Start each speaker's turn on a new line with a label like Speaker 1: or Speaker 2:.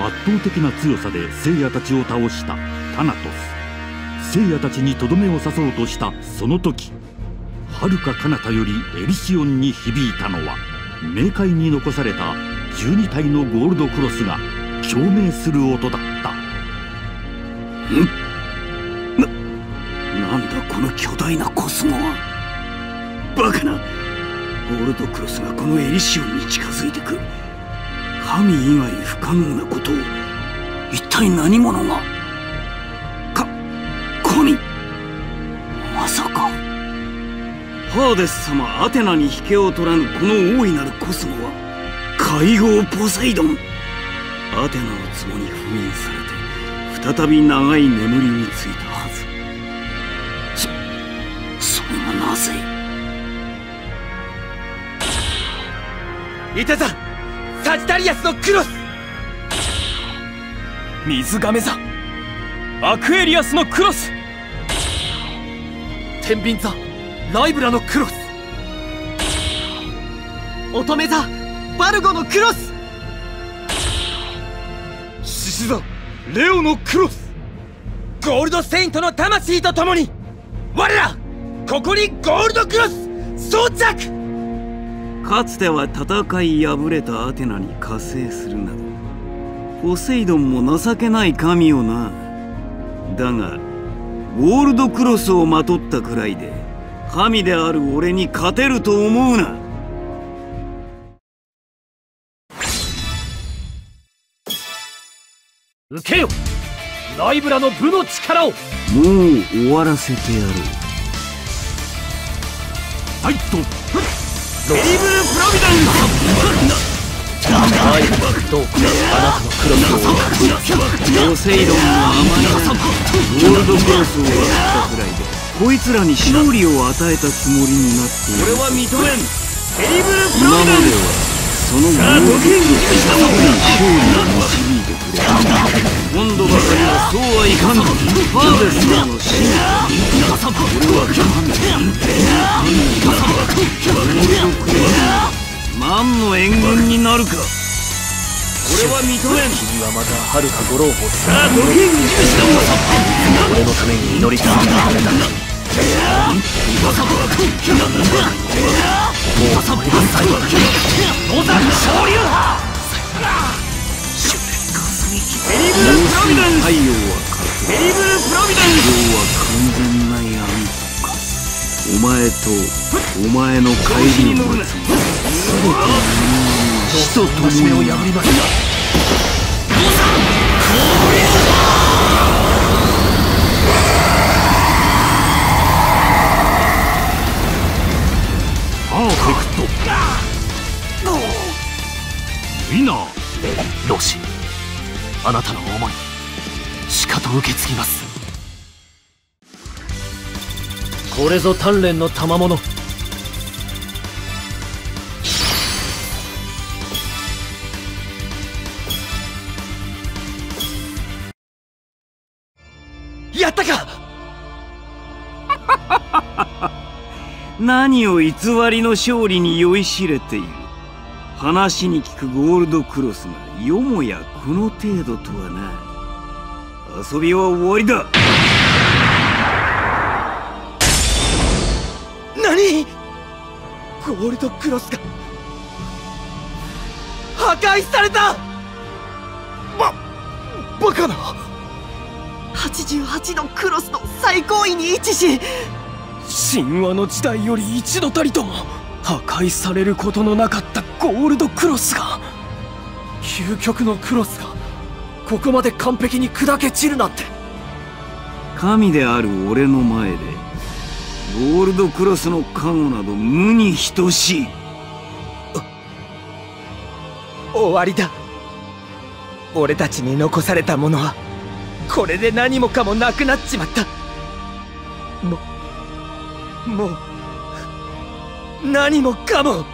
Speaker 1: 圧倒的な強さで聖夜たちを倒したタナトス。聖夜たちにとどめを刺そうとしたその時遥か彼方よりエリシオンに響いたのは冥界に残された12体のゴールドクロスが共鳴する音だった。
Speaker 2: ん？な、なんだこの巨大なコスモは？バカな。ゴールドクロスがこのエリシオンに近づいてくる。神以外不可能なことを一体何者が？か神？まさか。ハーデス様アテナに引けを取らぬこの大いなるコスモは海王ポセイドン。アテナの壺に封印されて再び長い眠りについたはず。そそれがなぜ？
Speaker 3: いたぞサジタリアスのクロス。水亀座。アクエリアスのクロス。天秤座。ライブラのクロス。
Speaker 4: 乙女座。バルゴのクロス。
Speaker 3: 獅子座。レオのクロス。ゴールドセイントの魂と共に。我らここにゴールドクロス。装着。
Speaker 2: かつては戦い敗れたアテナに加勢するなどポセイドンも情けない神よな。だがゴールドクロスをまとったくらいで神である俺に勝てると思うな。
Speaker 3: 受けよ。ライブラの部の力を。もう
Speaker 2: 終わらせてやろう。
Speaker 1: ファイト
Speaker 3: ベリブル・プロビデンスはい、どうあなたのクロスを
Speaker 2: ポセイドンの甘いゴールドクロスを割ったくらいでこいつらに勝利を与えたつもりになっている
Speaker 3: 俺は認めんベリブル・プ
Speaker 2: 今まで
Speaker 3: ロビデンス
Speaker 2: はそのゴールドクロスが勝利を導いてくれた今度ばかりはそうはいかんファーベスターの進化俺は神何の援軍になるか。俺は認めん。
Speaker 3: 君はまた遥か。五郎法
Speaker 2: さあどけ
Speaker 3: 俺のために祈り続けてくれたんだもう最後野山昇竜派ベリブル・プロビデンス
Speaker 2: 太陽は
Speaker 3: ベリブル・プロビデンス
Speaker 2: 今日は完全な闇とか。お前とお前の帰りの待つ全ての人間死と共に
Speaker 3: を破りますか
Speaker 1: パーフェクト。ウィナー。
Speaker 3: ロシあなたの思い。しかと受け継ぎます。これぞ鍛錬の賜物。やったか！
Speaker 2: 何を偽りの勝利に酔いしれている。話に聞くゴールドクロスがよもやこの程度とはな遊びは終わりだ。
Speaker 3: 何？ゴールドクロスが破壊された！ババカな
Speaker 4: 88のクロスの最高位に位置し
Speaker 3: 神話の時代より一度たりとも破壊されることのなかったゴールドクロスが究極のクロスがここまで完璧に砕け散るなんて。
Speaker 2: 神である俺の前でゴールドクロスの加護など無に等しい。
Speaker 3: 終わりだ。俺たちに残されたものはこれで何もかもなくなっちまった。ももう何もかも。